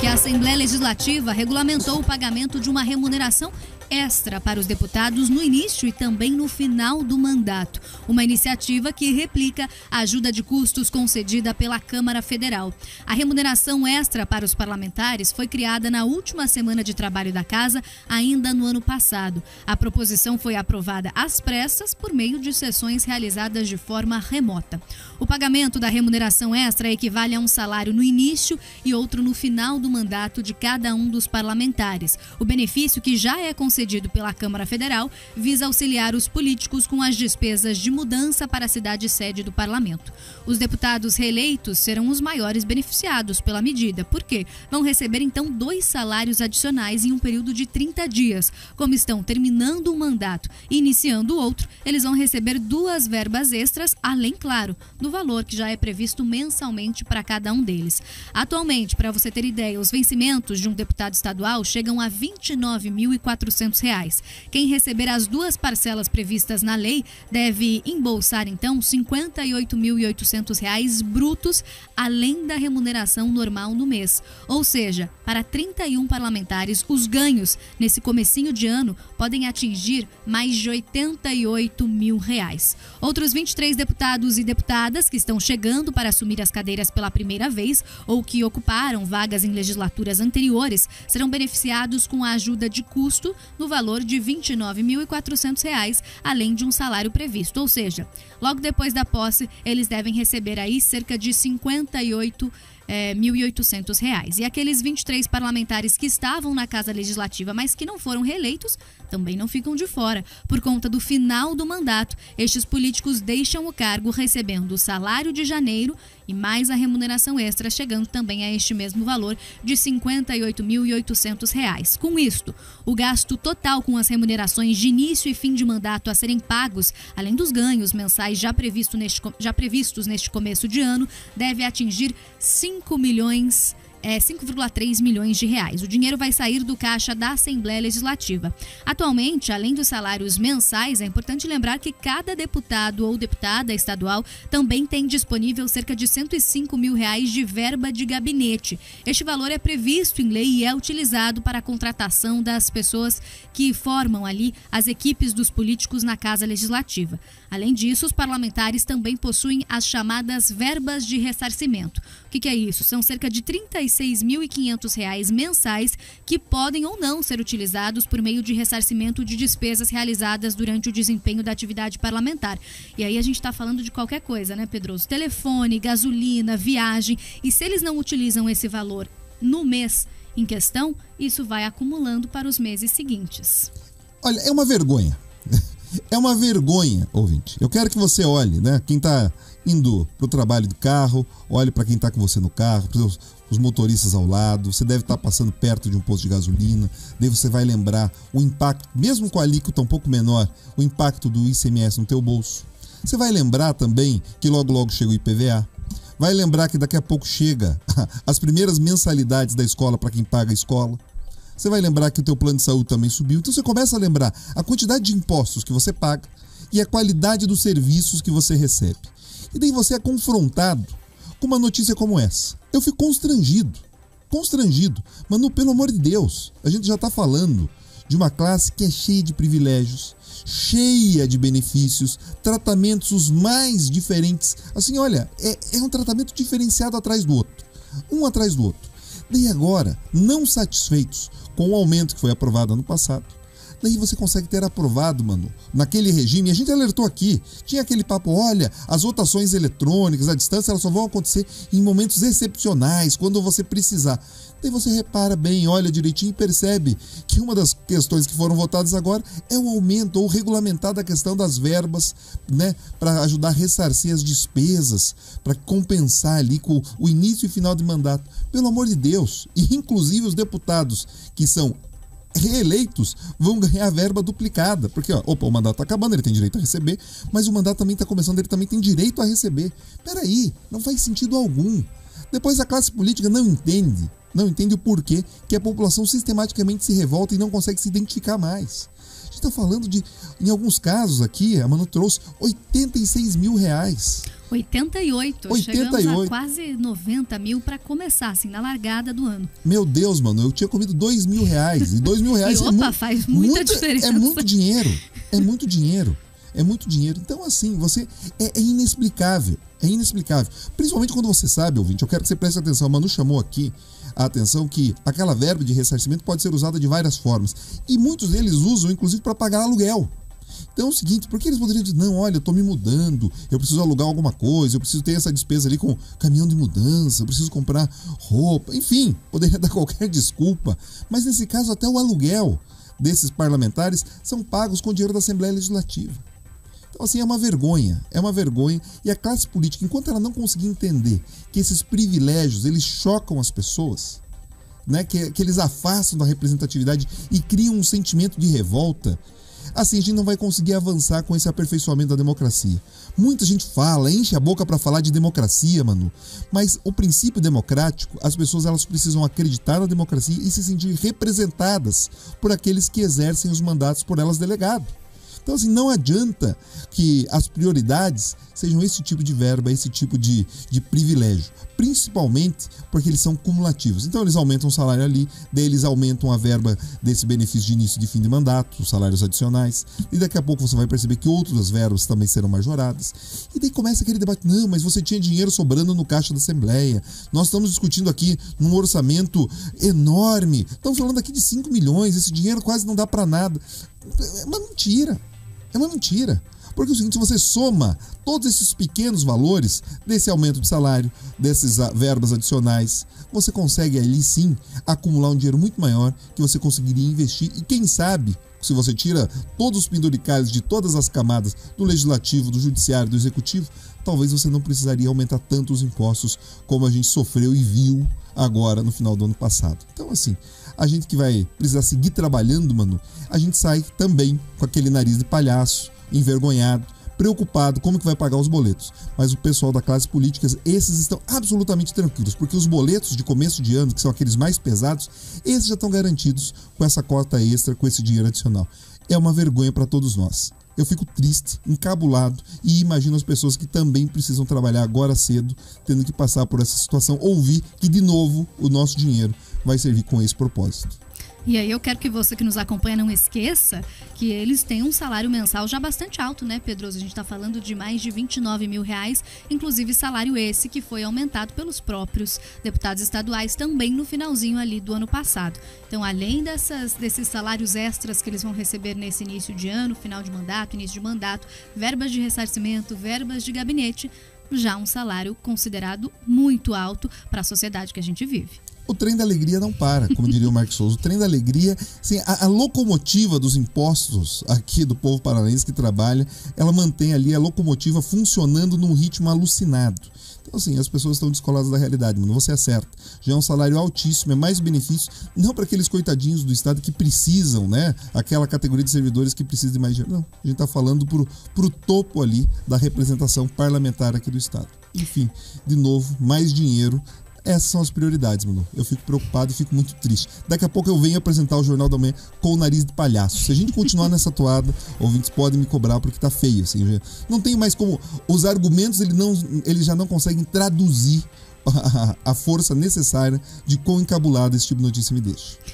que a Assembleia Legislativa regulamentou o pagamento de uma remuneração extra para os deputados no início e também no final do mandato. Uma iniciativa que replica a ajuda de custos concedida pela Câmara Federal. A remuneração extra para os parlamentares foi criada na última semana de trabalho da Casa, ainda no ano passado. A proposição foi aprovada às pressas por meio de sessões realizadas de forma remota. O pagamento da remuneração extra equivale a um salário no início e outro no final do mandato de cada um dos parlamentares. O benefício, que já é concedido pela Câmara Federal visa auxiliar os políticos com as despesas de mudança para a cidade sede do parlamento. Os deputados reeleitos serão os maiores beneficiados pela medida, porque vão receber então dois salários adicionais em um período de 30 dias. Como estão terminando um mandato e iniciando outro, eles vão receber duas verbas extras, além, claro, do valor que já é previsto mensalmente para cada um deles. Atualmente, para você ter ideia, os vencimentos de um deputado estadual chegam a 29.400 reais. Quem receber as duas parcelas previstas na lei deve embolsar então R$ 58.800 brutos, além da remuneração normal no mês. Ou seja, para 31 parlamentares, os ganhos nesse comecinho de ano podem atingir mais de 88 mil reais. Outros 23 deputados e deputadas que estão chegando para assumir as cadeiras pela primeira vez ou que ocuparam vagas em legislaturas anteriores serão beneficiados com a ajuda de custo no valor de R$ 29.400, além de um salário previsto. Ou seja, logo depois da posse, eles devem receber aí cerca de 58 é, R$ 1.800. E aqueles 23 parlamentares que estavam na Casa Legislativa, mas que não foram reeleitos, também não ficam de fora. Por conta do final do mandato, estes políticos deixam o cargo recebendo o salário de janeiro e mais a remuneração extra, chegando também a este mesmo valor de R$ 58.800. Com isto, o gasto total com as remunerações de início e fim de mandato a serem pagos, além dos ganhos mensais já, previsto neste, já previstos neste começo de ano, deve atingir 5 milhões é, 5,3 milhões de reais. O dinheiro vai sair do caixa da Assembleia Legislativa. Atualmente, além dos salários mensais, é importante lembrar que cada deputado ou deputada estadual também tem disponível cerca de 105 mil reais de verba de gabinete. Este valor é previsto em lei e é utilizado para a contratação das pessoas que formam ali as equipes dos políticos na Casa Legislativa. Além disso, os parlamentares também possuem as chamadas verbas de ressarcimento. O que, que é isso? São cerca de 36.500 reais mensais que podem ou não ser utilizados por meio de ressarcimento de despesas realizadas durante o desempenho da atividade parlamentar. E aí a gente está falando de qualquer coisa, né, Pedroso? Telefone, gasolina, viagem. E se eles não utilizam esse valor no mês em questão, isso vai acumulando para os meses seguintes. Olha, é uma vergonha. É uma vergonha, ouvinte. Eu quero que você olhe, né? Quem está indo para o trabalho do carro, olhe para quem está com você no carro, os, os motoristas ao lado. Você deve estar tá passando perto de um posto de gasolina. Daí você vai lembrar o impacto, mesmo com a alíquota um pouco menor, o impacto do ICMS no teu bolso. Você vai lembrar também que logo logo chega o IPVA. Vai lembrar que daqui a pouco chega as primeiras mensalidades da escola para quem paga a escola. Você vai lembrar que o teu plano de saúde também subiu. Então você começa a lembrar a quantidade de impostos que você paga e a qualidade dos serviços que você recebe. E daí você é confrontado com uma notícia como essa. Eu fico constrangido. Constrangido. Mano, pelo amor de Deus, a gente já está falando de uma classe que é cheia de privilégios, cheia de benefícios, tratamentos os mais diferentes. Assim, olha, é, é um tratamento diferenciado atrás do outro. Um atrás do outro. Daí agora, não satisfeitos com o aumento que foi aprovado ano passado, daí você consegue ter aprovado, mano, naquele regime. A gente alertou aqui, tinha aquele papo, olha, as votações eletrônicas à distância elas só vão acontecer em momentos excepcionais, quando você precisar. Daí você repara bem, olha direitinho e percebe que uma das questões que foram votadas agora é o aumento ou regulamentar da questão das verbas, né, para ajudar a ressarcir as despesas, para compensar ali com o início e final de mandato. Pelo amor de Deus, e inclusive os deputados que são reeleitos vão ganhar verba duplicada. Porque, ó, opa, o mandato está acabando, ele tem direito a receber, mas o mandato também está começando, ele também tem direito a receber. Peraí, não faz sentido algum. Depois a classe política não entende, não entende o porquê que a população sistematicamente se revolta e não consegue se identificar mais. Está falando de, em alguns casos aqui, a Manu trouxe 86 mil reais. 88. 88. Chegamos a quase 90 mil para começar, assim, na largada do ano. Meu Deus, mano, eu tinha comido 2 mil reais. E 2 mil reais e, é, opa, muito, faz muita diferença. É muito dinheiro. É muito dinheiro. É muito dinheiro. Então, assim, você. É, é, inexplicável. É inexplicável. Principalmente quando você sabe, ouvinte, eu quero que você preste atenção. A Manu chamou aqui a atenção que aquela verba de ressarcimento pode ser usada de várias formas. E muitos deles usam, inclusive, para pagar aluguel. Então é o seguinte, por que eles poderiam dizer, não, olha, eu tô me mudando, eu preciso alugar alguma coisa, eu preciso ter essa despesa ali com caminhão de mudança, eu preciso comprar roupa, enfim, poderia dar qualquer desculpa. Mas nesse caso, até o aluguel desses parlamentares são pagos com dinheiro da Assembleia Legislativa. Então, assim, é uma vergonha, é uma vergonha. E a classe política, enquanto ela não conseguir entender que esses privilégios, eles chocam as pessoas, né, que, que eles afastam da representatividade e criam um sentimento de revolta, assim a gente não vai conseguir avançar com esse aperfeiçoamento da democracia. Muita gente fala, enche a boca para falar de democracia, mano. Mas o princípio democrático, as pessoas elas precisam acreditar na democracia e se sentir representadas por aqueles que exercem os mandatos por elas delegado. Então, assim, não adianta que as prioridades sejam esse tipo de verba, esse tipo de, de privilégio. Principalmente porque eles são cumulativos. Então, eles aumentam o salário ali, daí eles aumentam a verba desse benefício de início de fim de mandato, os salários adicionais, e daqui a pouco você vai perceber que outras verbas também serão majoradas. E daí começa aquele debate: não, mas você tinha dinheiro sobrando no caixa da Assembleia. Nós estamos discutindo aqui num orçamento enorme. Estamos falando aqui de 5 milhões, esse dinheiro quase não dá para nada. É uma mentira. É uma mentira. Porque é o seguinte, se você soma todos esses pequenos valores desse aumento de salário, desses verbas adicionais, você consegue ali sim acumular um dinheiro muito maior que você conseguiria investir e quem sabe, se você tira todos os penduricalhos de todas as camadas do legislativo, do judiciário, do executivo, talvez você não precisaria aumentar tanto os impostos como a gente sofreu e viu agora no final do ano passado. Então assim, a gente que vai precisar seguir trabalhando, mano, a gente sai também com aquele nariz de palhaço, envergonhado, preocupado como que vai pagar os boletos. Mas o pessoal da classe política, esses estão absolutamente tranquilos, porque os boletos de começo de ano, que são aqueles mais pesados, esses já estão garantidos com essa cota extra, com esse dinheiro adicional. É uma vergonha para todos nós. Eu fico triste, encabulado e imagino as pessoas que também precisam trabalhar agora cedo, tendo que passar por essa situação, ouvir que de novo o nosso dinheiro vai servir com esse propósito. E aí eu quero que você que nos acompanha não esqueça que eles têm um salário mensal já bastante alto, né, Pedroso? A gente está falando de mais de 29 mil reais, inclusive salário esse que foi aumentado pelos próprios deputados estaduais também no finalzinho ali do ano passado. Então, além dessas, desses salários extras que eles vão receber nesse início de ano, final de mandato, início de mandato, verbas de ressarcimento, verbas de gabinete, já um salário considerado muito alto para a sociedade que a gente vive o trem da alegria não para, como diria o Marcos Souza. O trem da alegria, assim, a, a, locomotiva dos impostos aqui do povo paranaense que trabalha, ela mantém ali a locomotiva funcionando num ritmo alucinado. Então, assim, as pessoas estão descoladas da realidade, mano. Você acerta. Já é um salário altíssimo, é mais benefício, não para aqueles coitadinhos do Estado que precisam, né? Aquela categoria de servidores que precisa de mais dinheiro. Não, a gente está falando pro, pro topo ali da representação parlamentar aqui do Estado. Enfim, de novo, mais dinheiro essas são as prioridades, mano. Eu fico preocupado e fico muito triste. Daqui a pouco eu venho apresentar o Jornal da Manhã com o nariz de palhaço. Se a gente continuar nessa toada, ouvintes podem me cobrar porque tá feio, assim. Não tem mais como. Os argumentos ele não, eles já não conseguem traduzir a, a força necessária de quão encabulado esse tipo de notícia me deixa.